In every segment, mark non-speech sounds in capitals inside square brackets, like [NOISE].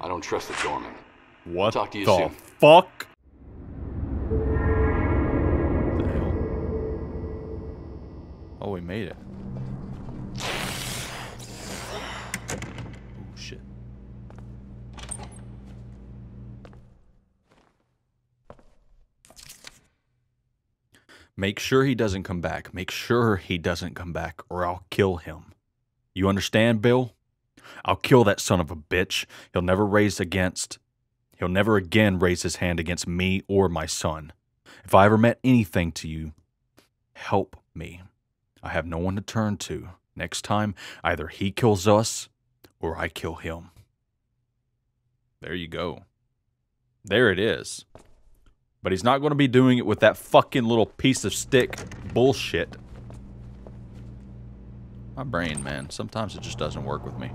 I don't trust the doorman. What Talk to you the soon. fuck? The hell? Oh, we made it. Oh shit. Make sure he doesn't come back. Make sure he doesn't come back, or I'll kill him. You understand, Bill? I'll kill that son of a bitch. He'll never raise against. He'll never again raise his hand against me or my son. If I ever meant anything to you, help me. I have no one to turn to. Next time, either he kills us or I kill him. There you go. There it is. But he's not going to be doing it with that fucking little piece of stick bullshit. My brain, man. Sometimes it just doesn't work with me.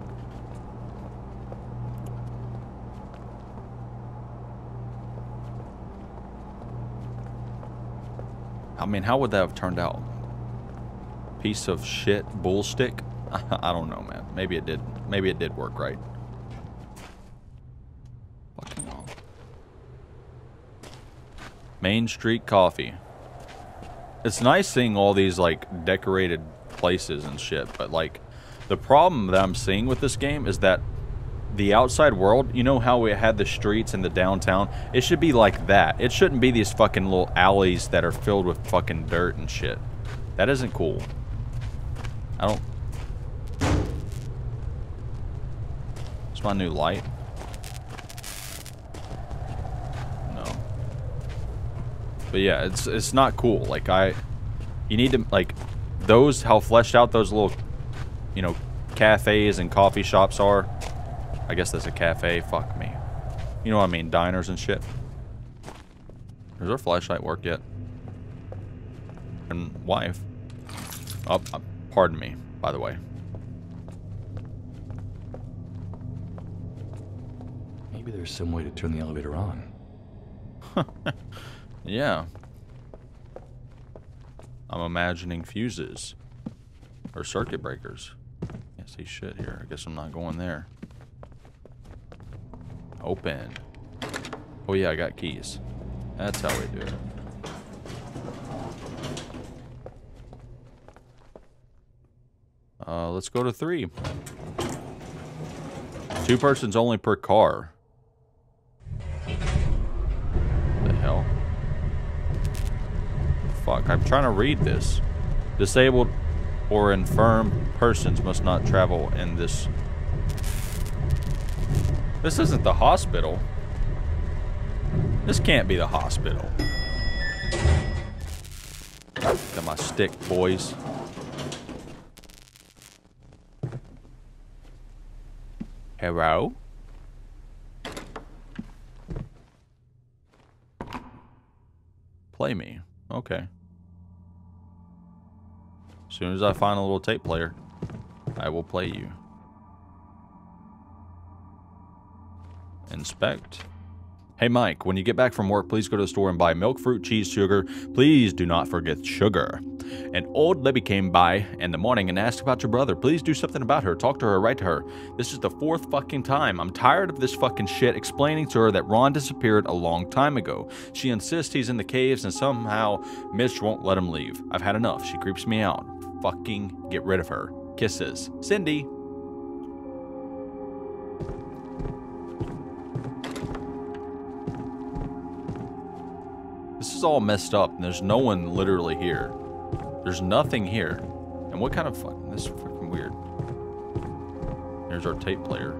I mean, how would that have turned out? Piece of shit bull stick? [LAUGHS] I don't know, man. Maybe it did. Maybe it did work right. Fucking hell. Main Street Coffee. It's nice seeing all these like decorated places and shit, but like the problem that I'm seeing with this game is that the outside world, you know how we had the streets and the downtown? It should be like that. It shouldn't be these fucking little alleys that are filled with fucking dirt and shit. That isn't cool. I don't... It's my new light. No. But yeah, it's it's not cool. Like I... You need to, like, those, how fleshed out those little, you know, cafes and coffee shops are. I guess that's a cafe. Fuck me. You know what I mean? Diners and shit. Does our flashlight work yet? And wife. Oh, uh, pardon me, by the way. Maybe there's some way to turn the elevator on. [LAUGHS] Yeah. I'm imagining fuses. Or circuit breakers. Can't see shit here. I guess I'm not going there. Open. Oh yeah, I got keys. That's how we do it. Uh, let's go to three. Two persons only per car. The hell? Fuck, I'm trying to read this. Disabled or infirm persons must not travel in this. This isn't the hospital. This can't be the hospital. Got my stick, boys. Hello? Play me. Okay. As soon as I find a little tape player, I will play you. Inspect. Hey Mike, when you get back from work, please go to the store and buy milk, fruit, cheese, sugar. Please do not forget sugar. An old Libby came by in the morning and asked about your brother. Please do something about her. Talk to her, write to her. This is the fourth fucking time. I'm tired of this fucking shit explaining to her that Ron disappeared a long time ago. She insists he's in the caves and somehow Mitch won't let him leave. I've had enough. She creeps me out. Fucking get rid of her. Kisses. Cindy. All messed up, and there's no one literally here. There's nothing here. And what kind of fuck? This is freaking weird. There's our tape player.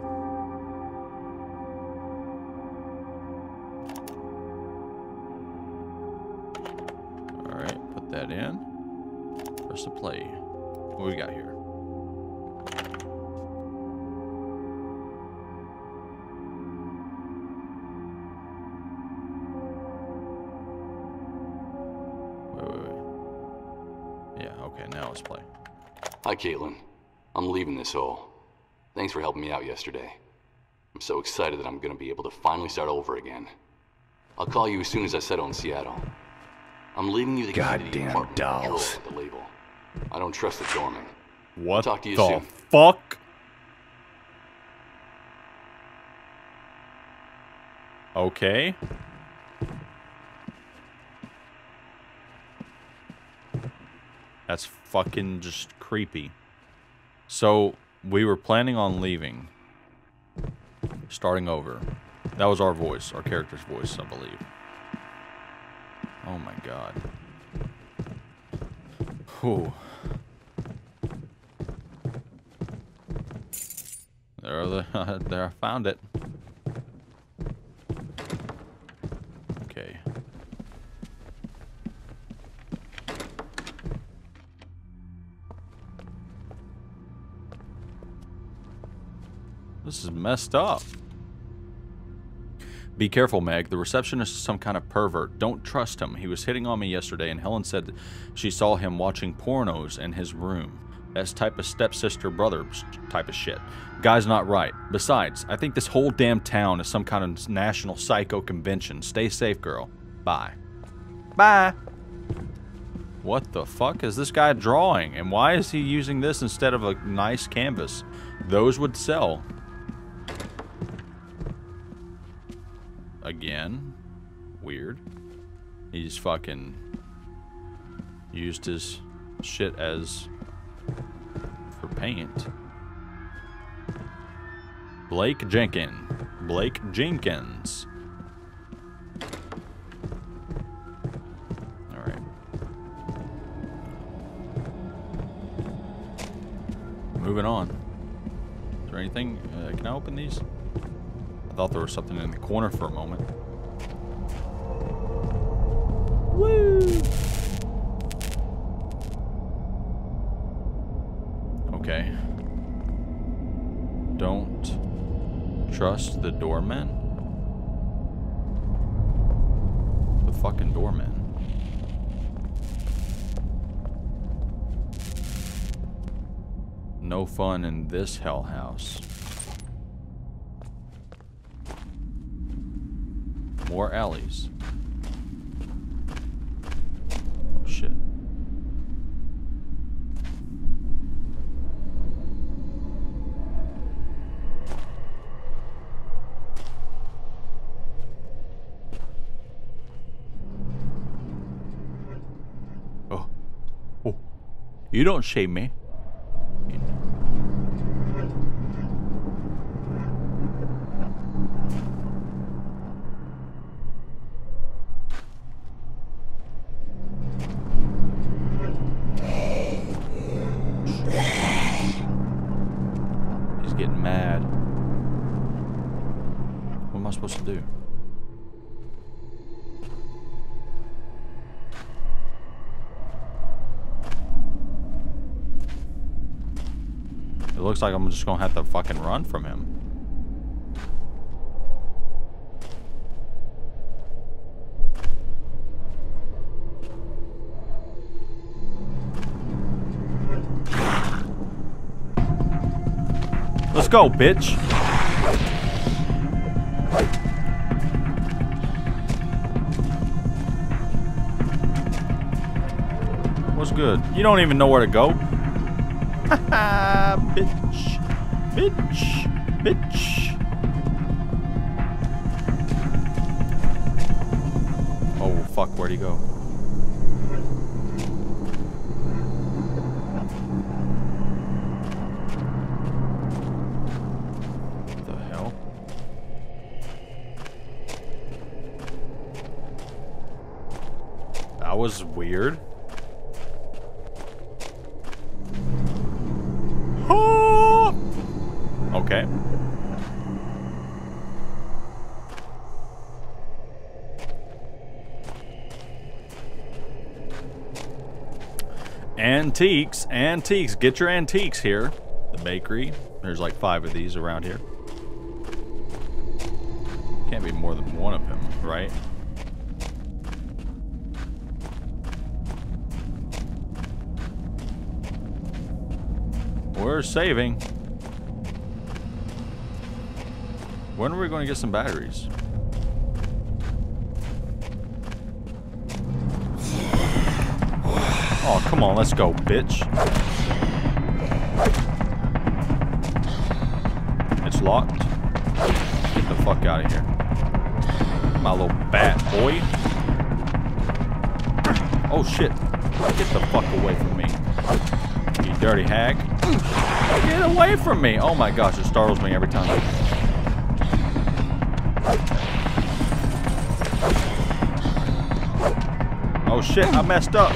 Alright, put that in. Press the play. What we got here? Okay, now let's play. Hi, Caitlin. I'm leaving this hole. Thanks for helping me out yesterday. I'm so excited that I'm gonna be able to finally start over again. I'll call you as soon as I settle in Seattle. I'm leaving you the key to the Goddamn apartment dolls. the label. I don't trust the doorman. What Talk to you the soon. fuck? Okay. That's fucking just creepy. So, we were planning on leaving. Starting over. That was our voice, our character's voice, I believe. Oh my god. Whew. There, the, [LAUGHS] there, I found it. Is messed up. Be careful, Meg. The receptionist is some kind of pervert. Don't trust him. He was hitting on me yesterday, and Helen said she saw him watching pornos in his room. That's type of stepsister brother type of shit. Guy's not right. Besides, I think this whole damn town is some kind of national psycho convention. Stay safe, girl. Bye. Bye. What the fuck is this guy drawing? And why is he using this instead of a nice canvas? Those would sell. Again. Weird. He's fucking used his shit as for paint. Blake Jenkins. Blake Jenkins. Alright. Moving on. Is there anything? Uh, can I open these? I thought there was something in the corner for a moment. Woo! Okay. Don't trust the doorman? The fucking doorman. No fun in this hell house. More alleys. Oh, shit. Oh. Oh. You don't shame me. He's getting mad. What am I supposed to do? It looks like I'm just gonna have to fucking run from him. Let's go, bitch. Good? You don't even know where to go. [LAUGHS] bitch. Bitch. Bitch. Oh, fuck. Where'd he go? What the hell? That was weird. Okay. Antiques, antiques. Get your antiques here. The bakery. There's like five of these around here. Can't be more than one of them, right? We're saving. When are we going to get some batteries? Come on, let's go, bitch. It's locked. Get the fuck out of here. my little bat boy. Oh shit. Get the fuck away from me. You dirty hag. Get away from me. Oh my gosh, it startles me every time. Oh shit, I messed up.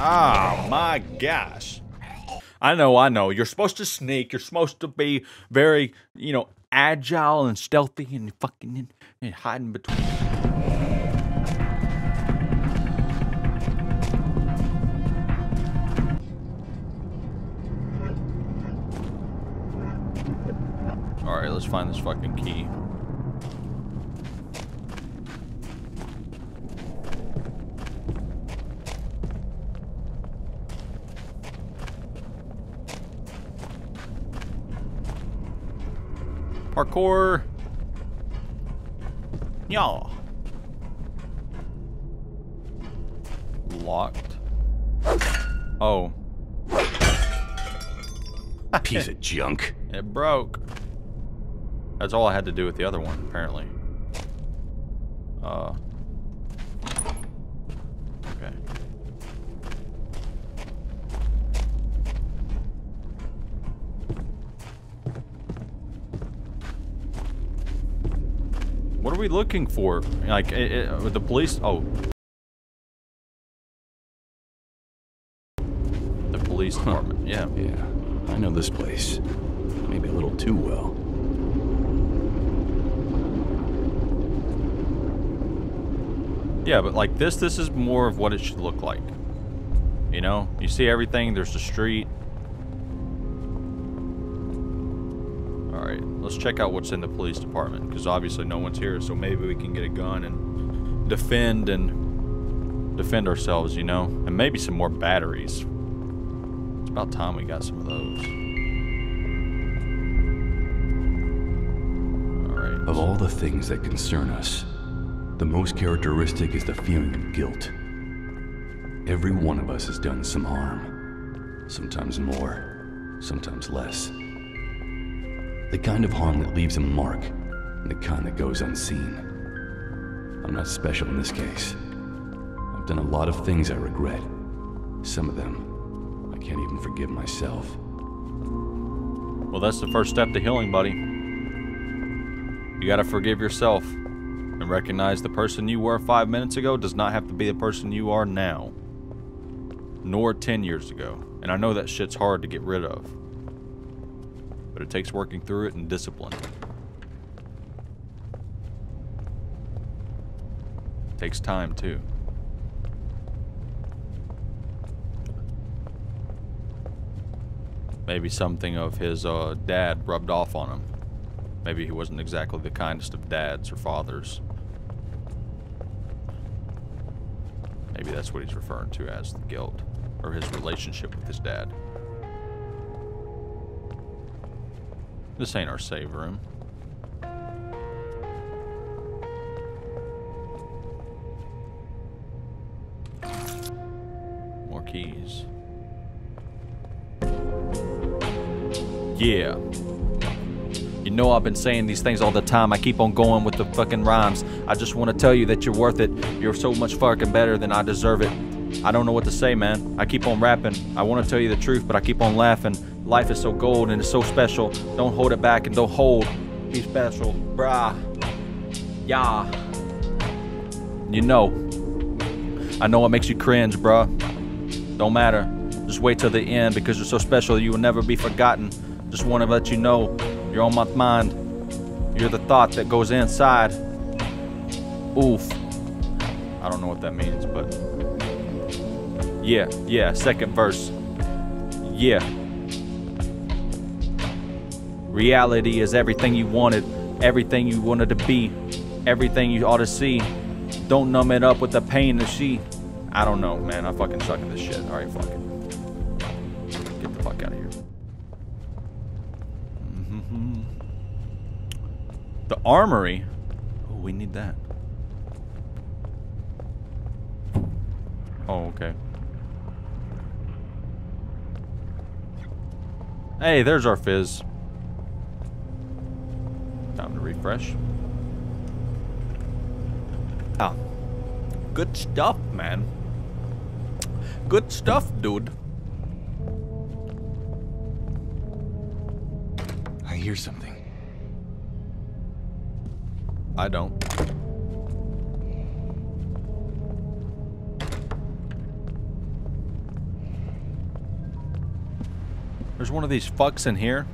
Oh my gosh. I know, I know. You're supposed to sneak. You're supposed to be very, you know, agile and stealthy and fucking and hiding between. Alright, let's find this fucking key. Parkour. Yeah. Locked. Oh. Piece of junk. [LAUGHS] It broke. That's all I had to do with the other one, apparently. Uh. Okay. What are we looking for? Like, it, it, with the police? Oh. The police department, yeah. Yeah, I know this place. Maybe a little too well. Yeah, but like this, this is more of what it should look like. You know, you see everything, there's the street. Alright, let's check out what's in the police department, because obviously no one's here, so maybe we can get a gun and defend and defend ourselves, you know? And maybe some more batteries. It's about time we got some of those. Alright. Of all the things that concern us, the most characteristic is the feeling of guilt. Every one of us has done some harm. Sometimes more, sometimes less. The kind of harm that leaves a mark, and the kind that goes unseen. I'm not special in this case. I've done a lot of things I regret. Some of them, I can't even forgive myself. Well, that's the first step to healing, buddy. You gotta forgive yourself and recognize the person you were five minutes ago does not have to be the person you are now, nor 10 years ago. And I know that shit's hard to get rid of, but it takes working through it and discipline. takes time, too. Maybe something of his uh, dad rubbed off on him. Maybe he wasn't exactly the kindest of dads or fathers. Maybe that's what he's referring to as the guilt, or his relationship with his dad. This ain't our save room. More keys. Yeah. You know I've been saying these things all the time. I keep on going with the fucking rhymes. I just want to tell you that you're worth it. You're so much fucking better than I deserve it. I don't know what to say, man. I keep on rapping. I want to tell you the truth, but I keep on laughing. Life is so gold and it's so special. Don't hold it back and don't hold. Be special. Brah. Yeah. You know. I know it makes you cringe, bruh. Don't matter. Just wait till the end because you're so special you will never be forgotten. Just want to let you know you're on my mind. You're the thought that goes inside. Oof. I don't know what that means, but. Yeah, yeah, second verse. Yeah. Reality is everything you wanted, everything you wanted to be, everything you ought to see. Don't numb it up with the pain that she. I don't know, man. I fucking suck at this shit. Alright, fuck it. Get the fuck out of here. Mhm. The armory. Oh, we need that. Oh, okay. Hey, there's our fizz. Time to refresh. Ah. Good stuff, man. Good stuff, dude. I hear something. I don't. There's one of these fucks in here.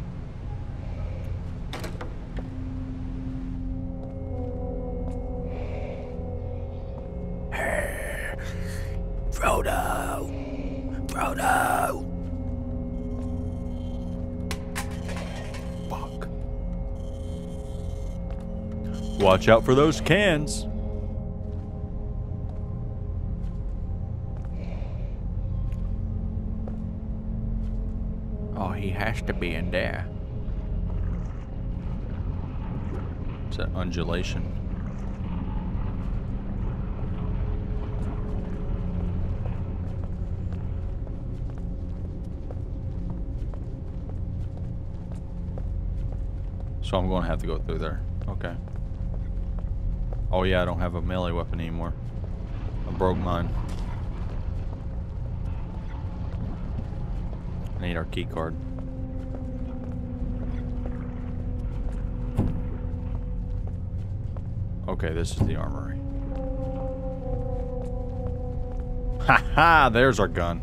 Watch out for those cans. Oh, he has to be in there. It's that undulation. So I'm going to have to go through there. Okay. Oh yeah, I don't have a melee weapon anymore. I broke mine. I need our key card. Okay, this is the armory. Ha ha! There's our gun.